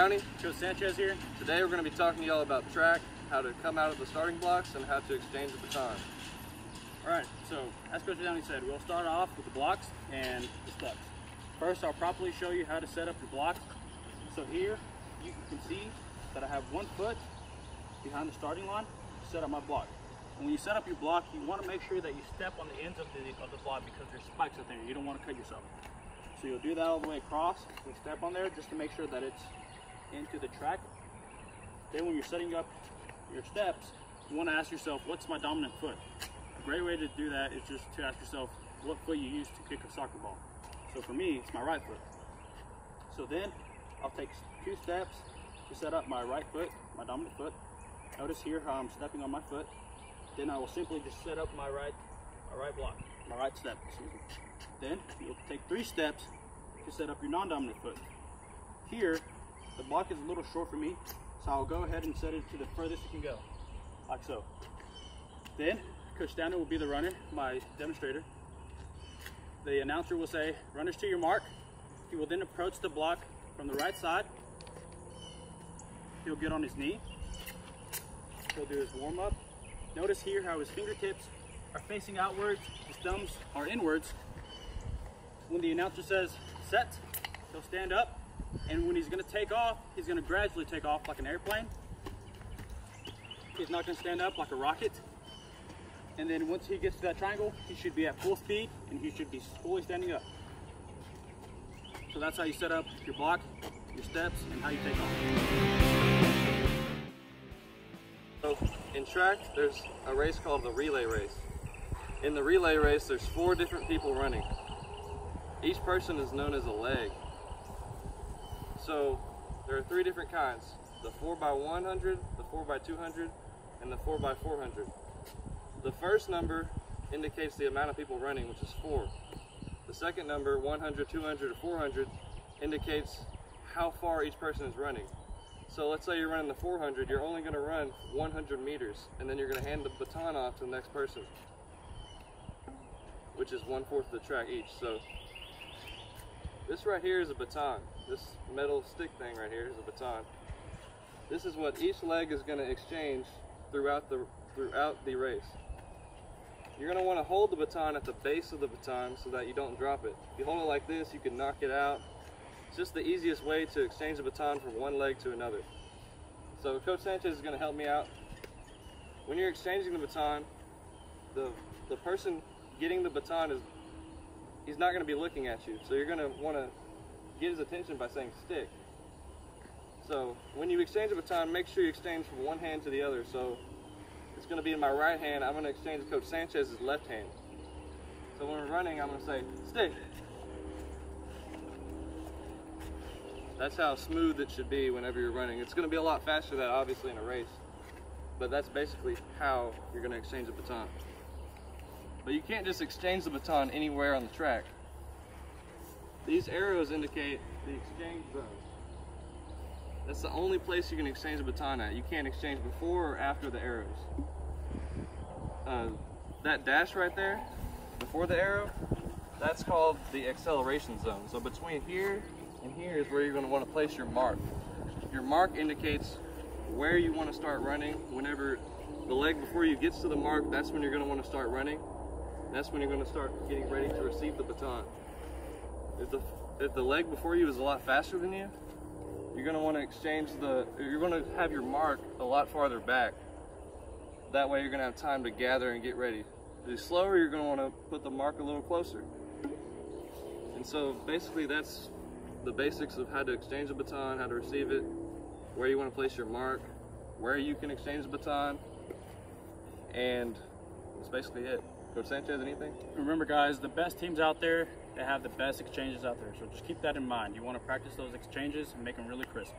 Coach Sanchez here. Today we're going to be talking to y'all about track, how to come out of the starting blocks, and how to exchange the baton. All right, so as Coach Downey said, we'll start off with the blocks and the steps. First, I'll properly show you how to set up your blocks. So here, you can see that I have one foot behind the starting line to set up my block. And when you set up your block, you want to make sure that you step on the ends of the, of the block because there's spikes out there. You don't want to cut yourself. So you'll do that all the way across and step on there just to make sure that it's into the track. Then when you're setting up your steps, you want to ask yourself, what's my dominant foot? A great way to do that is just to ask yourself what foot you use to kick a soccer ball. So for me, it's my right foot. So then I'll take two steps to set up my right foot, my dominant foot. Notice here how I'm stepping on my foot. Then I will simply just set up my right, my right block, my right step, excuse me. Then you'll take three steps to set up your non-dominant foot. Here, the block is a little short for me, so I'll go ahead and set it to the furthest it can go, like so. Then, Coach Downey will be the runner, my demonstrator. The announcer will say, runners to your mark. He will then approach the block from the right side. He'll get on his knee. He'll do his warm up. Notice here how his fingertips are facing outwards, his thumbs are inwards. When the announcer says set, he'll stand up, and when he's gonna take off, he's gonna gradually take off like an airplane. He's not gonna stand up like a rocket. And then once he gets to that triangle, he should be at full speed and he should be fully standing up. So that's how you set up your block, your steps, and how you take off. So in track, there's a race called the relay race. In the relay race, there's four different people running. Each person is known as a leg. So there are three different kinds. The 4x100, the 4x200, and the 4x400. The first number indicates the amount of people running, which is four. The second number, 100, 200, or 400, indicates how far each person is running. So let's say you're running the 400, you're only going to run 100 meters, and then you're going to hand the baton off to the next person, which is one fourth of the track each. So this right here is a baton. This metal stick thing right here is a baton. This is what each leg is going to exchange throughout the throughout the race. You're going to want to hold the baton at the base of the baton so that you don't drop it. If you hold it like this, you can knock it out. It's just the easiest way to exchange the baton from one leg to another. So Coach Sanchez is going to help me out. When you're exchanging the baton, the, the person getting the baton is, he's not going to be looking at you. So you're going to want to get his attention by saying stick. So when you exchange a baton, make sure you exchange from one hand to the other. So it's going to be in my right hand. I'm going to exchange Coach Sanchez's left hand. So when we're running, I'm going to say, stick. That's how smooth it should be whenever you're running. It's going to be a lot faster than obviously in a race. But that's basically how you're going to exchange the baton. But you can't just exchange the baton anywhere on the track. These arrows indicate the exchange zone. That's the only place you can exchange a baton at. You can't exchange before or after the arrows. Uh, that dash right there, before the arrow, that's called the acceleration zone. So between here and here is where you're going to want to place your mark. Your mark indicates where you want to start running. Whenever the leg before you gets to the mark, that's when you're going to want to start running. That's when you're going to start getting ready to receive the baton. If the, if the leg before you is a lot faster than you, you're going to want to exchange the, you're to have your mark a lot farther back. That way you're going to have time to gather and get ready. If you're slower, you're going to want to put the mark a little closer. And so basically that's the basics of how to exchange a baton, how to receive it, where you want to place your mark, where you can exchange the baton, and that's basically it. Coach Sanchez, anything? Remember guys, the best teams out there, they have the best exchanges out there. So just keep that in mind. You want to practice those exchanges and make them really crisp.